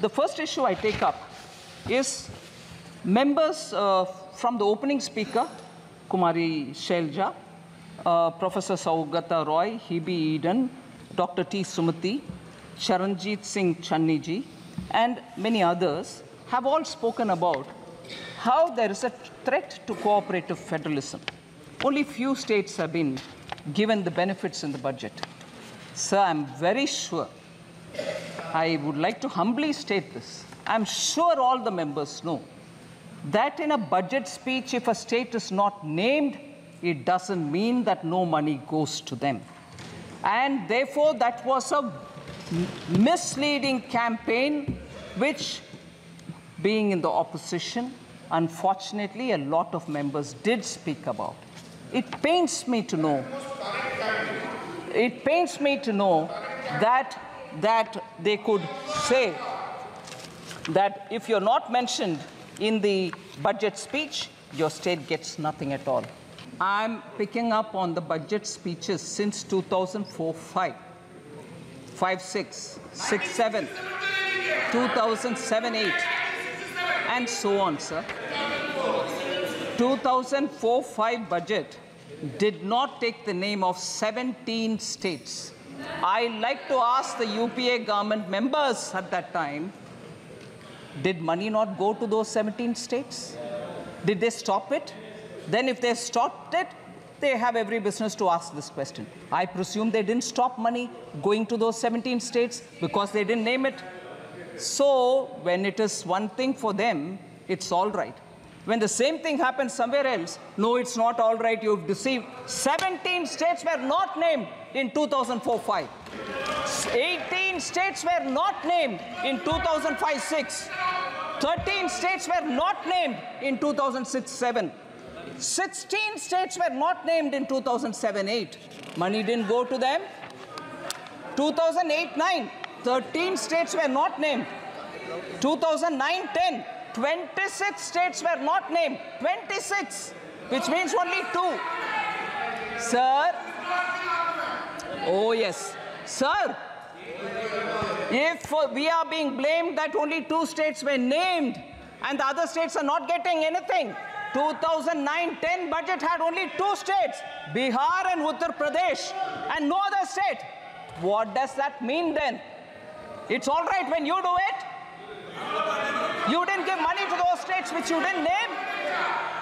The first issue I take up is members uh, from the opening speaker, Kumari Shelja, uh, Professor Saugata Roy, Hibi Eden, Dr. T. Sumati, Charanjit Singh Channiji, and many others have all spoken about how there is a threat to cooperative federalism. Only few states have been given the benefits in the budget. Sir, I'm very sure, I would like to humbly state this. I'm sure all the members know that in a budget speech, if a state is not named, it doesn't mean that no money goes to them. And therefore, that was a misleading campaign, which, being in the opposition, unfortunately, a lot of members did speak about. It pains me to know. It pains me to know that that they could say that if you're not mentioned in the budget speech, your state gets nothing at all. I'm picking up on the budget speeches since 2004 5, 5 6, 6 7, 2007 8, and so on, sir. 2004 5 budget did not take the name of 17 states. I like to ask the UPA government members at that time did money not go to those 17 states? Did they stop it? Then, if they stopped it, they have every business to ask this question. I presume they didn't stop money going to those 17 states because they didn't name it. So, when it is one thing for them, it's all right. When the same thing happens somewhere else, no, it's not all right, you've deceived. 17 states were not named in 2004 5. 18 states were not named in 2005 6. 13 states were not named in 2006 7. 16 states were not named in 2007 8. Money didn't go to them. 2008 9. 13 states were not named. 2009 10. 26 states were not named. 26, which means only two. Sir, oh yes, sir, if we are being blamed that only two states were named and the other states are not getting anything, 2009-10 budget had only two states, Bihar and Uttar Pradesh, and no other state. What does that mean then? It's all right when you do it. You didn't give money to those states which you didn't name.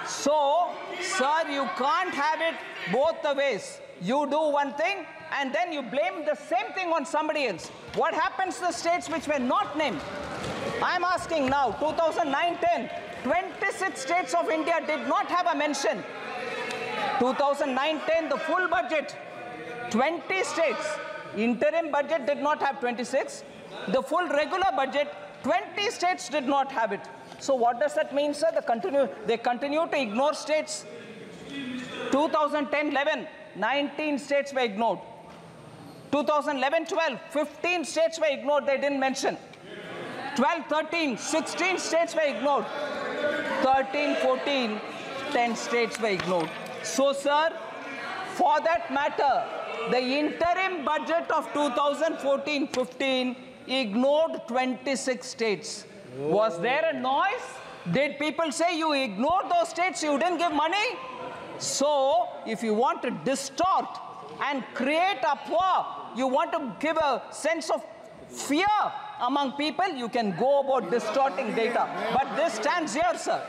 So, sir, you can't have it both the ways. You do one thing and then you blame the same thing on somebody else. What happens to the states which were not named? I'm asking now, 2009-10, 26 states of India did not have a mention. 2009-10, the full budget, 20 states. Interim budget did not have 26. The full regular budget, 20 states did not have it. So what does that mean, sir? They continue, they continue to ignore states. 2010-11, 19 states were ignored. 2011-12, 15 states were ignored, they didn't mention. 12-13, 16 states were ignored. 13-14, 10 states were ignored. So, sir, for that matter, the interim budget of 2014-15 ignored 26 states. Was there a noise? Did people say you ignored those states, you didn't give money? So, if you want to distort and create a poor, you want to give a sense of fear among people, you can go about distorting data. But this stands here, sir.